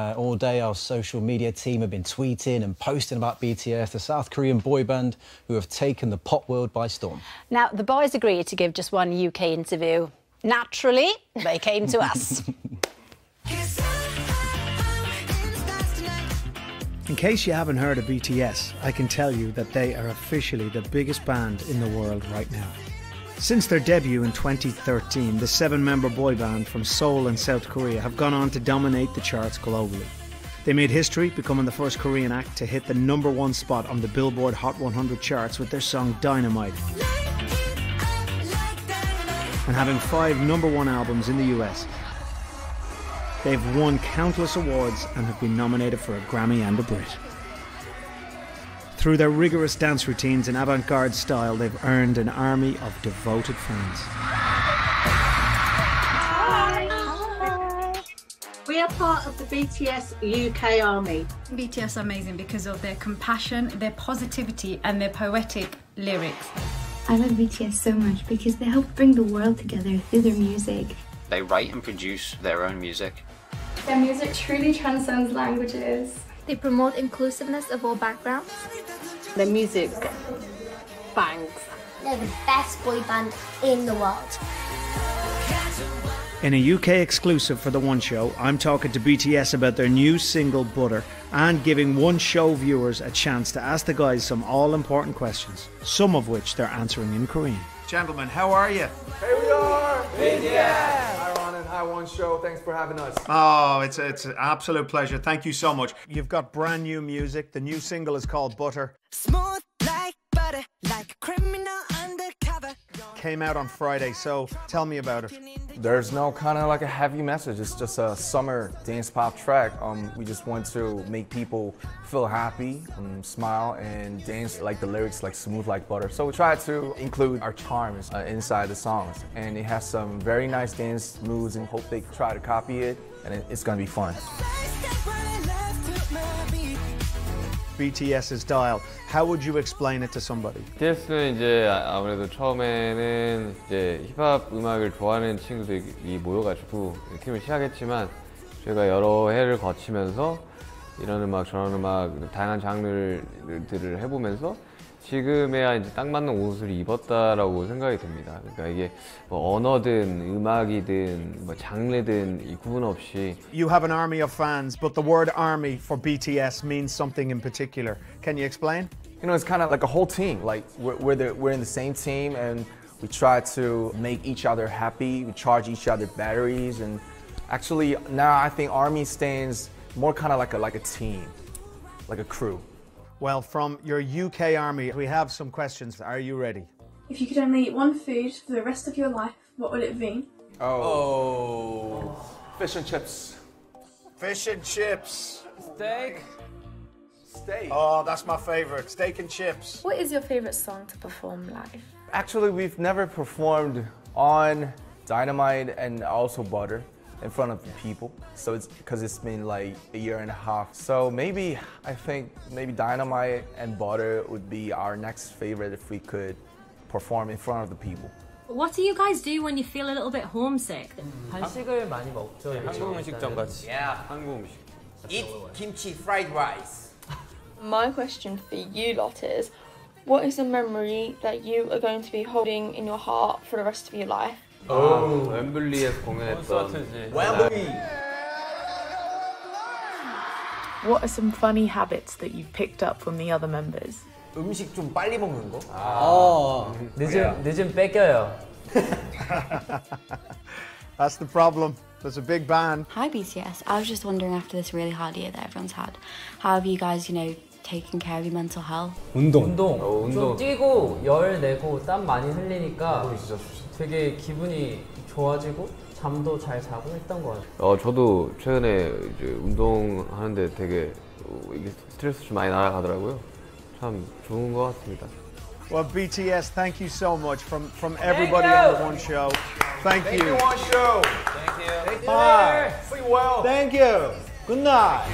Uh, all day, our social media team have been tweeting and posting about BTS, the South Korean boy band who have taken the pop world by storm. Now, the boys agreed to give just one UK interview. Naturally, they came to us. In case you haven't heard of BTS, I can tell you that they are officially the biggest band in the world right now. Since their debut in 2013, the seven member boy band from Seoul and South Korea have gone on to dominate the charts globally. They made history, becoming the first Korean act to hit the number one spot on the Billboard Hot 100 charts with their song Dynamite. And having five number one albums in the US, They've won countless awards and have been nominated for a Grammy and a Brit. Through their rigorous dance routines and avant garde style, they've earned an army of devoted fans. We are part of the BTS UK Army. BTS are amazing because of their compassion, their positivity, and their poetic lyrics. I love BTS so much because they help bring the world together through their music. They write and produce their own music. Their music truly transcends languages. They promote inclusiveness of all backgrounds. Their music bangs. They're the best boy band in the world. In a UK exclusive for The One Show, I'm talking to BTS about their new single Butter and giving One Show viewers a chance to ask the guys some all important questions, some of which they're answering in Korean. Gentlemen, how are you? Here we are! Show, thanks for having us. Oh, it's, it's an absolute pleasure. Thank you so much. You've got brand new music. The new single is called Butter. Smooth Came out on Friday, so tell me about it. There's no kind of like a heavy message. It's just a summer dance pop track. Um, we just want to make people feel happy, um, smile, and dance like the lyrics, like smooth like butter. So we try to include our charms uh, inside the songs, and it has some very nice dance moves, and hope they try to copy it, and it, it's gonna be fun. BTS's Dial. How would you explain it to somebody? BTS는 이제 아무래도 처음에는 이제 힙합 음악을 좋아하는 친구들이 모여가지고 팀을 시작했지만 저희가 여러 해를 거치면서 이런 음악 저런 음악 다양한 장르들을 해보면서 지금에야 이제 딱 맞는 옷을 입었다라고 생각이 듭니다. 그러니까 이게 뭐 언어든 음악이든 뭐 장르든 이 구분 없이 You have an army of fans, but the word army for BTS means something in particular. Can you explain? You know, it's kind of like a whole team. Like we're we're, the, we're in the same team, and we try to make each other happy. We charge each other batteries, and actually now I think Army stands more kind of like a like a team, like a crew. Well, from your UK army, we have some questions. Are you ready? If you could only eat one food for the rest of your life, what would it be? Oh. oh. Fish and chips. Fish and chips. Steak. Steak. Oh, that's my favorite. Steak and chips. What is your favorite song to perform live? Actually, we've never performed on Dynamite and also Butter in front of the people. So it's because it's been like a year and a half. So maybe I think maybe Dynamite and Butter would be our next favorite if we could perform in front of the people. What do you guys do when you feel a little bit homesick? 한식을 많이 먹죠. 한국 음식점 같이. Yeah. 한국 음식. Eat kimchi fried rice. My question for you lot is, what is a memory that you are going to be holding in your heart for the rest of your life? 오. 웸블리에서 공연했던. 웸블리. What are some funny habits that you've picked up from the other members? 음식 좀 빨리 먹는 거. 어. 늦은 늦은 뺏겨요. That's the problem. There's a big band. Hi BTS. I was just wondering after this really hard year that everyone's had, how have you guys, you know, taken care of your mental health? 운동. 운동. 어, 운동. 좀 뛰고 열 내고 땀 많이 흘리니까 되게 기분이 좋아지고 잠도 잘 자고 했던 것 같아요. 어 저도 최근에 이제 운동하는데 되게 어, 스트레스 좀 많이 날아가더라고요. 참 좋은 것 같습니다. Well, BTS, thank you so much from, from everybody on the One Show. Thank, Thank you. you, One Show. Thank you. Bye. Sleep well. Thank you. Good night.